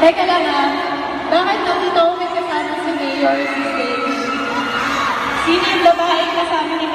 Teka lang ah. Bakit nandito ako may kasama si Mayor sa stage? Sino yung babaeng kasama ni